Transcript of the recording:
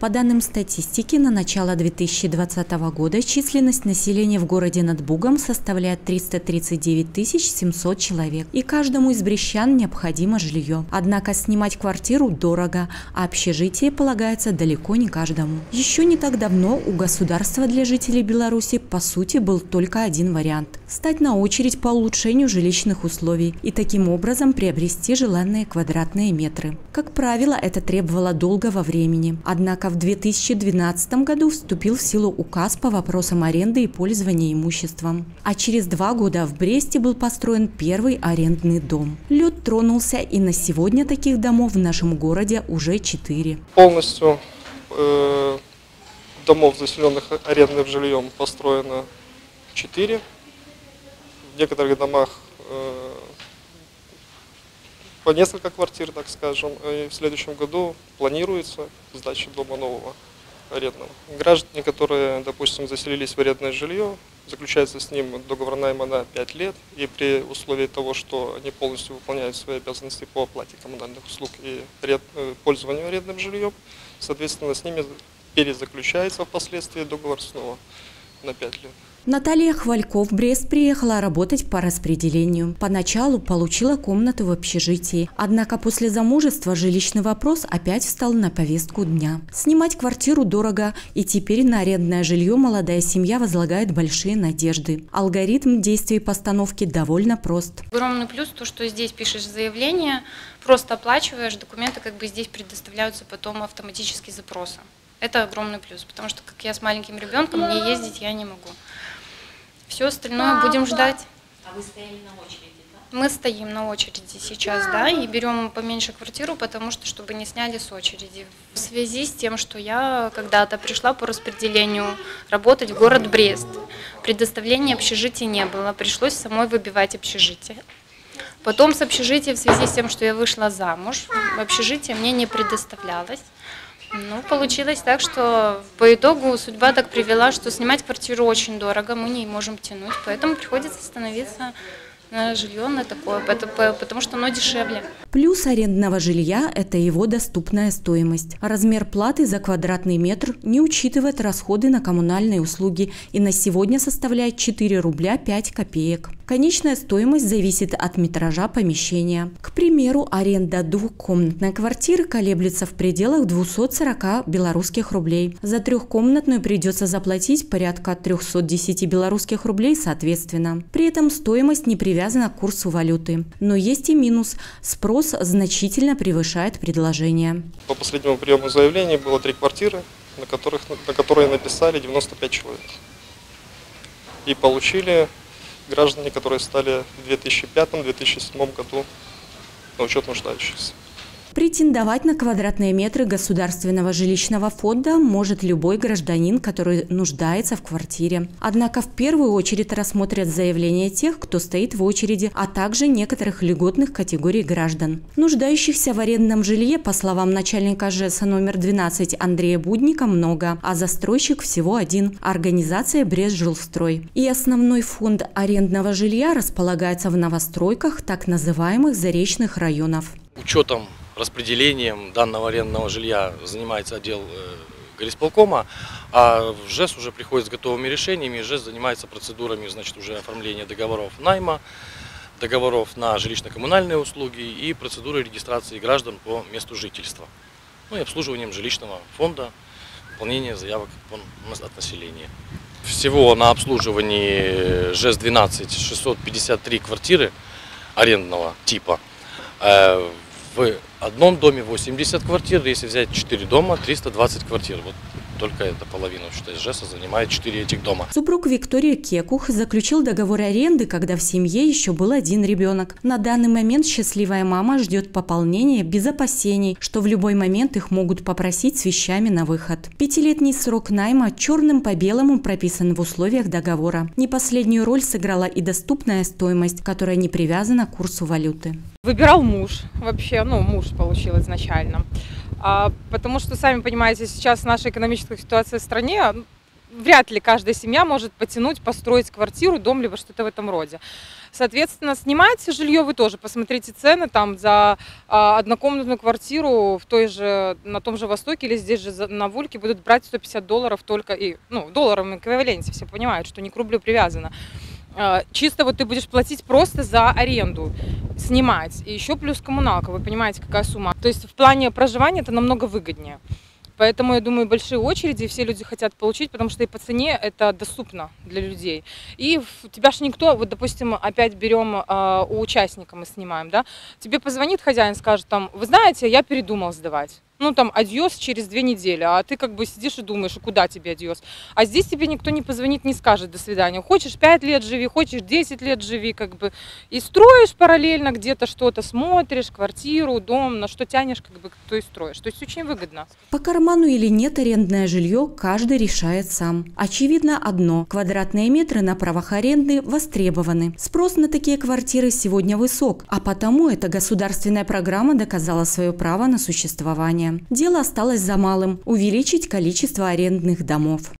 По данным статистики, на начало 2020 года численность населения в городе над Бугом составляет 339 700 человек, и каждому из брещан необходимо жилье. Однако снимать квартиру дорого, а общежитие полагается далеко не каждому. Еще не так давно у государства для жителей Беларуси по сути был только один вариант – стать на очередь по улучшению жилищных условий и таким образом приобрести желанные квадратные метры. Как правило, это требовало долгого времени. Однако в 2012 году вступил в силу указ по вопросам аренды и пользования имуществом. А через два года в Бресте был построен первый арендный дом. Лед тронулся, и на сегодня таких домов в нашем городе уже четыре. Полностью э, домов, заселенных арендным жильем, построено четыре. В некоторых домах э, по несколько квартир, так скажем. И в следующем году планируется сдача дома нового арендного. Граждане, которые, допустим, заселились в арендное жилье, заключается с ним договор найма на 5 лет, и при условии того, что они полностью выполняют свои обязанности по оплате коммунальных услуг и э, пользованию арендным жильем, соответственно, с ними перезаключается впоследствии договор снова на 5 лет. Наталья Хвальков в Брест приехала работать по распределению. Поначалу получила комнату в общежитии. Однако после замужества жилищный вопрос опять встал на повестку дня. Снимать квартиру дорого, и теперь на арендное жилье молодая семья возлагает большие надежды. Алгоритм действий постановки довольно прост. Огромный плюс то, что здесь пишешь заявление, просто оплачиваешь, документы как бы здесь предоставляются потом автоматически запросом. Это огромный плюс, потому что как я с маленьким ребенком, мне ездить я не могу. Все остальное будем ждать. А вы стояли на очереди, да? Мы стоим на очереди сейчас, да, и берем поменьше квартиру, потому что, чтобы не сняли с очереди. В связи с тем, что я когда-то пришла по распределению работать в город Брест, предоставления общежития не было, пришлось самой выбивать общежитие. Потом с общежития, в связи с тем, что я вышла замуж, общежитие мне не предоставлялось. Ну, получилось так, что по итогу судьба так привела, что снимать квартиру очень дорого, мы не можем тянуть, поэтому приходится становиться на жилье на такое, потому что оно дешевле. Плюс арендного жилья – это его доступная стоимость. Размер платы за квадратный метр не учитывает расходы на коммунальные услуги и на сегодня составляет 4 рубля 5 копеек. Конечная стоимость зависит от метража помещения. К примеру, аренда двухкомнатной квартиры колеблется в пределах 240 белорусских рублей. За трехкомнатную придется заплатить порядка 310 белорусских рублей соответственно. При этом стоимость не привязана к курсу валюты. Но есть и минус – спрос значительно превышает предложение. По последнему приему заявлений было три квартиры, на, которых, на которые написали 95 человек. И получили граждане, которые стали в 2005-2007 году на учет нуждающихся. Претендовать на квадратные метры государственного жилищного фонда может любой гражданин, который нуждается в квартире. Однако в первую очередь рассмотрят заявления тех, кто стоит в очереди, а также некоторых льготных категорий граждан. Нуждающихся в арендном жилье, по словам начальника ЖЭСа номер 12 Андрея Будника, много, а застройщик всего один – организация Брестжилстрой. И основной фонд арендного жилья располагается в новостройках так называемых заречных районов. Учетом распределением данного арендного жилья занимается отдел э, горисполкома, а в ЖЭС уже приходит с готовыми решениями, и ЖЭС занимается процедурами значит, уже оформления договоров найма, договоров на жилищно-коммунальные услуги и процедуры регистрации граждан по месту жительства, ну и обслуживанием жилищного фонда, выполнение заявок от населения. Всего на обслуживании ЖЭС-12 653 квартиры арендного типа. В одном доме 80 квартир, если взять 4 дома, 320 квартир. Вот только эта половина что ЖЭСа занимает 4 этих дома. Супруг Виктория Кекух заключил договор аренды, когда в семье еще был один ребенок. На данный момент счастливая мама ждет пополнения без опасений, что в любой момент их могут попросить с вещами на выход. Пятилетний срок найма черным по белому прописан в условиях договора. Не последнюю роль сыграла и доступная стоимость, которая не привязана к курсу валюты. Выбирал муж вообще, ну муж получил изначально. А, потому что, сами понимаете, сейчас наша экономическая ситуация в стране вряд ли каждая семья может потянуть, построить квартиру, дом, либо что-то в этом роде. Соответственно, снимаете жилье вы тоже, посмотрите цены там за а, однокомнатную квартиру в той же, на том же Востоке или здесь же на Вульке будут брать 150 долларов только, и, ну, в долларовом эквиваленте, все понимают, что не к рублю привязано. А, Чисто вот ты будешь платить просто за аренду, снимать, и еще плюс коммуналка, вы понимаете, какая сумма. То есть в плане проживания это намного выгоднее. Поэтому, я думаю, большие очереди, все люди хотят получить, потому что и по цене это доступно для людей. И тебя ж никто, вот, допустим, опять берем а, у частника мы снимаем, да, тебе позвонит хозяин, скажет там, вы знаете, я передумал сдавать. Ну, там, адьос через две недели, а ты как бы сидишь и думаешь, а куда тебе адьос? А здесь тебе никто не позвонит, не скажет до свидания. Хочешь 5 лет живи, хочешь 10 лет живи, как бы. И строишь параллельно где-то что-то, смотришь, квартиру, дом, на что тянешь, как бы, то и строишь. То есть очень выгодно. По карману или нет арендное жилье каждый решает сам. Очевидно одно – квадратные метры на правах аренды востребованы. Спрос на такие квартиры сегодня высок, а потому эта государственная программа доказала свое право на существование. Дело осталось за малым – увеличить количество арендных домов.